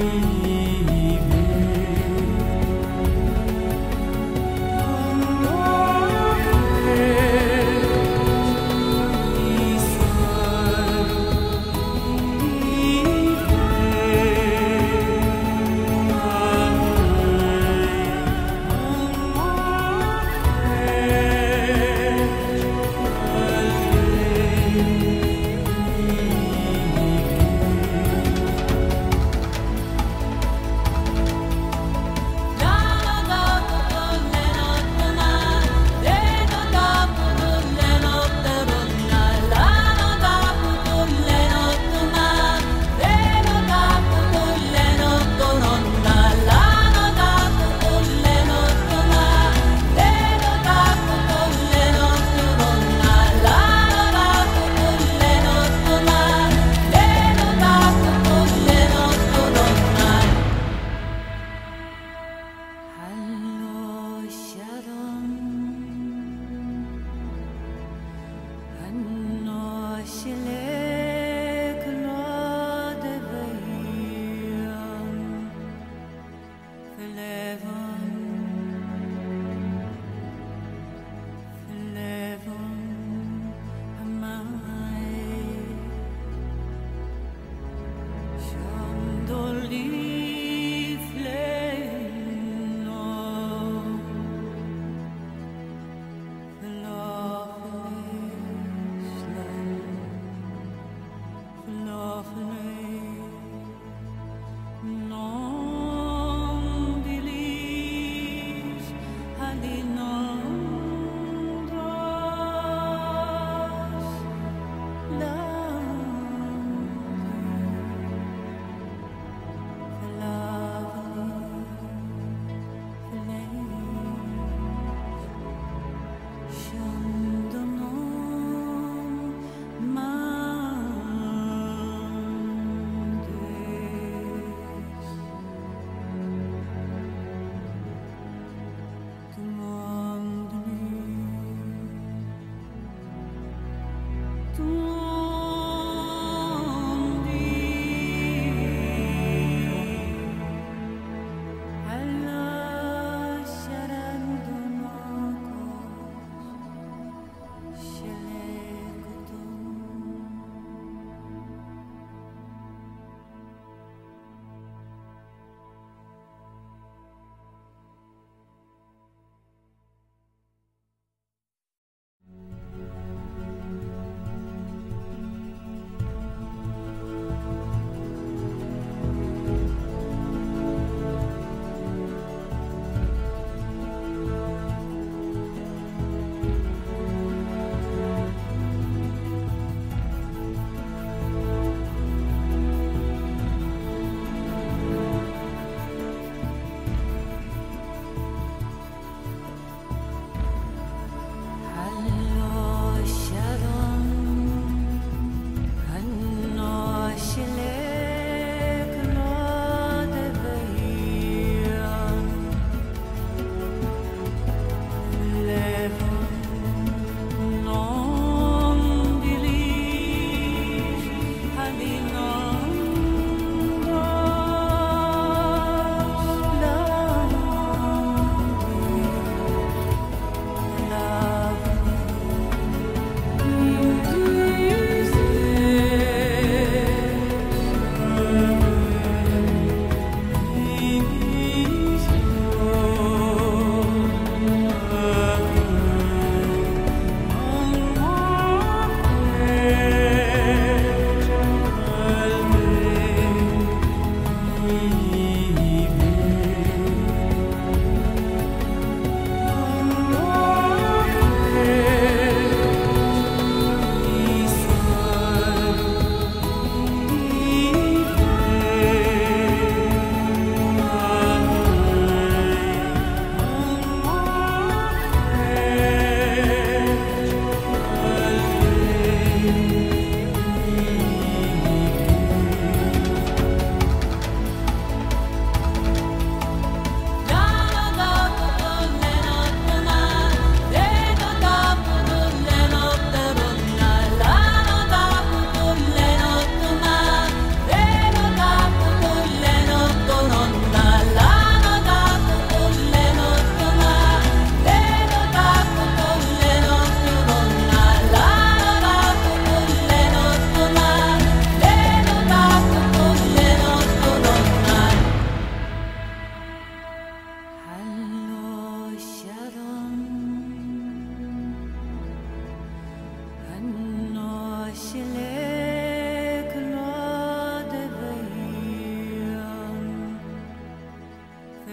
me.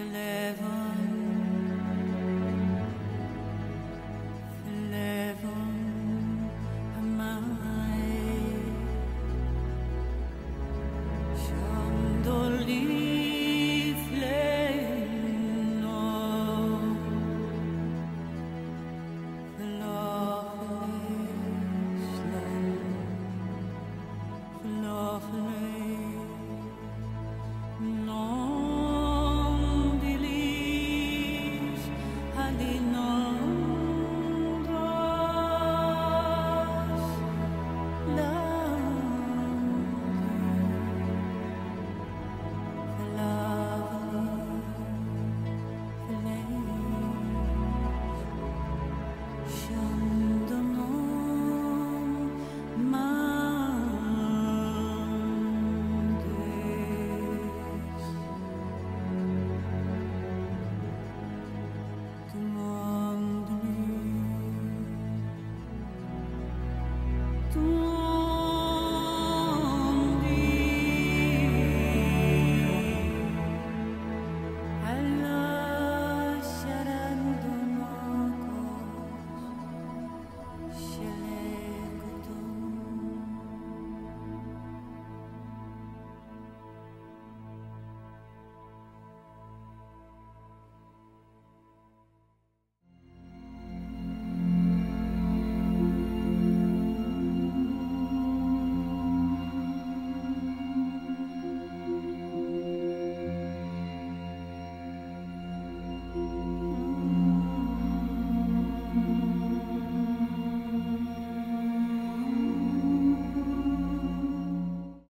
live on I know.